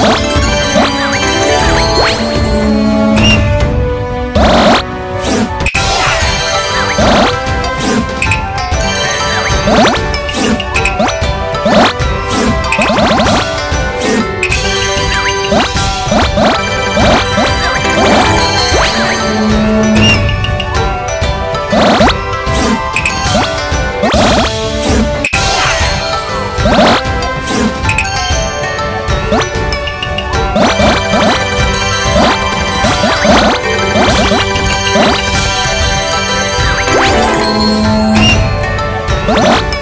Oh! Huh?